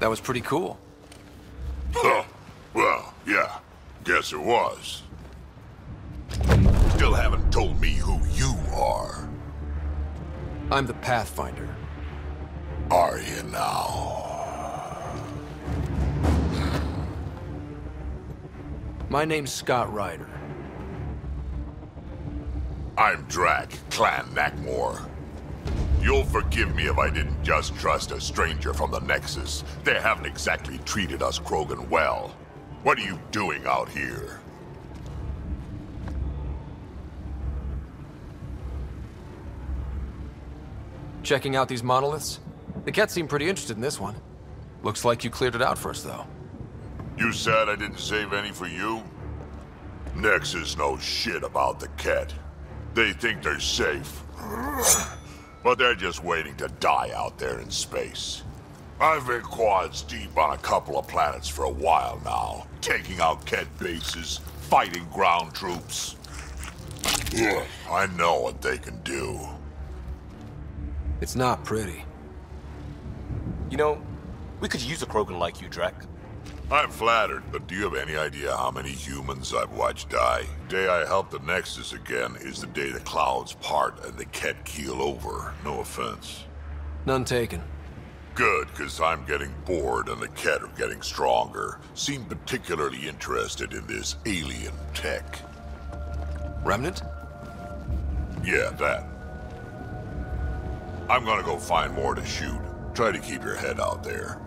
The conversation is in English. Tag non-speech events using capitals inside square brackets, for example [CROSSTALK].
That was pretty cool. Huh. Well, yeah. Guess it was. Still haven't told me who you are. I'm the Pathfinder. Are you now? My name's Scott Ryder. I'm Drack, Clan Nakmor. You'll forgive me if I didn't just trust a stranger from the Nexus. They haven't exactly treated us Krogan well. What are you doing out here? Checking out these monoliths? The Kett seem pretty interested in this one. Looks like you cleared it out first, though. You said I didn't save any for you? Nexus knows shit about the Kett. They think they're safe. [LAUGHS] but they're just waiting to die out there in space. I've been quads deep on a couple of planets for a while now, taking out Kett bases, fighting ground troops. I know what they can do. It's not pretty. You know, we could use a Krogan like you, Drack. I'm flattered, but do you have any idea how many humans I've watched die? The day I help the Nexus again is the day the clouds part and the Kett keel over. No offense. None taken. Good, because I'm getting bored and the Kett are getting stronger. Seem particularly interested in this alien tech. Remnant? Yeah, that. I'm gonna go find more to shoot. Try to keep your head out there.